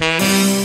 Música